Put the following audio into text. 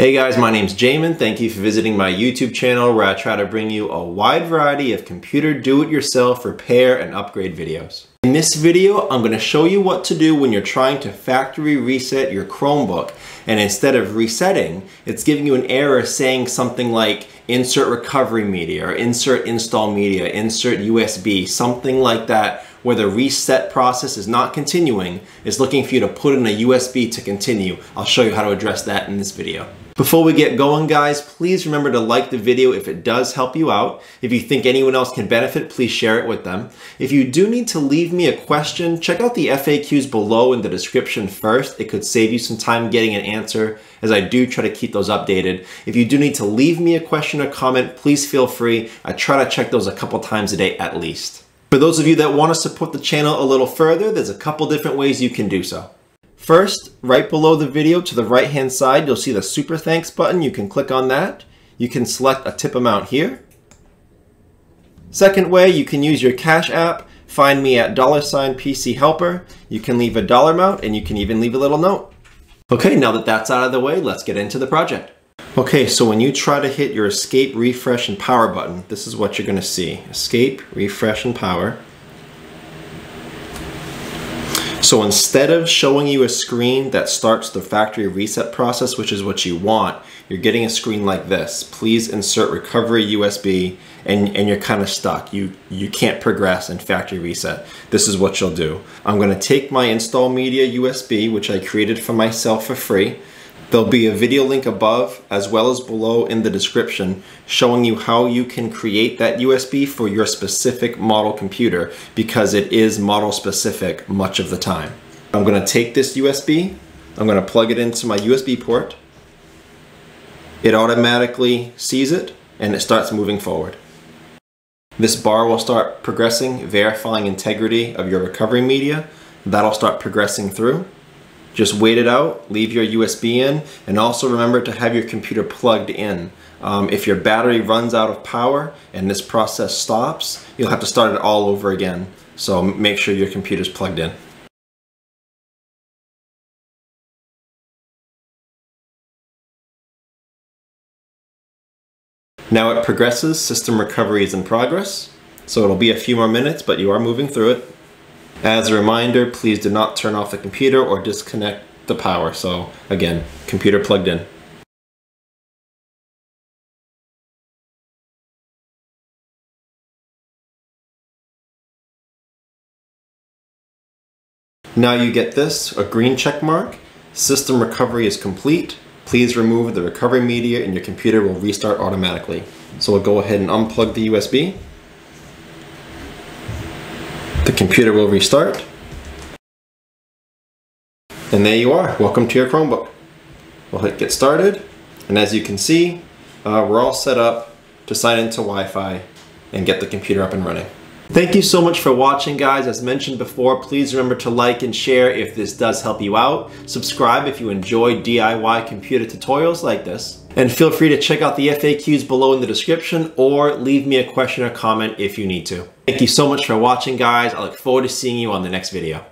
Hey guys, my name's Jamin. Thank you for visiting my YouTube channel where I try to bring you a wide variety of computer do-it-yourself repair and upgrade videos. In this video, I'm going to show you what to do when you're trying to factory reset your Chromebook and instead of resetting, it's giving you an error saying something like insert recovery media or insert install media, insert USB, something like that where the reset process is not continuing, is looking for you to put in a USB to continue. I'll show you how to address that in this video. Before we get going guys, please remember to like the video if it does help you out. If you think anyone else can benefit, please share it with them. If you do need to leave me a question, check out the FAQs below in the description first. It could save you some time getting an answer as I do try to keep those updated. If you do need to leave me a question or comment, please feel free. I try to check those a couple times a day at least. For those of you that want to support the channel a little further, there's a couple different ways you can do so. First, right below the video to the right hand side, you'll see the Super Thanks button. You can click on that. You can select a tip amount here. Second way, you can use your Cash app. Find me at dollar sign PC Helper. You can leave a dollar amount and you can even leave a little note. Okay, now that that's out of the way, let's get into the project. Okay, so when you try to hit your escape, refresh, and power button, this is what you're gonna see. Escape, refresh, and power. So instead of showing you a screen that starts the factory reset process, which is what you want, you're getting a screen like this. Please insert recovery USB and, and you're kind of stuck. You, you can't progress in factory reset. This is what you'll do. I'm gonna take my install media USB, which I created for myself for free. There'll be a video link above as well as below in the description showing you how you can create that USB for your specific model computer because it is model specific much of the time. I'm going to take this USB, I'm going to plug it into my USB port. It automatically sees it and it starts moving forward. This bar will start progressing, verifying integrity of your recovery media. That'll start progressing through. Just wait it out, leave your USB in, and also remember to have your computer plugged in. Um, if your battery runs out of power and this process stops, you'll have to start it all over again. So make sure your computer's plugged in. Now it progresses, system recovery is in progress. So it'll be a few more minutes, but you are moving through it. As a reminder, please do not turn off the computer or disconnect the power. So again, computer plugged in. Now you get this, a green check mark. System recovery is complete. Please remove the recovery media and your computer will restart automatically. So we'll go ahead and unplug the USB. The computer will restart. And there you are. Welcome to your Chromebook. We'll hit get started. And as you can see, uh, we're all set up to sign into Wi-Fi and get the computer up and running. Thank you so much for watching guys. As mentioned before, please remember to like and share if this does help you out. Subscribe if you enjoy DIY computer tutorials like this. And feel free to check out the FAQs below in the description or leave me a question or comment if you need to. Thank you so much for watching guys. I look forward to seeing you on the next video.